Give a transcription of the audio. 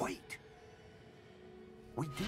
Wait. We did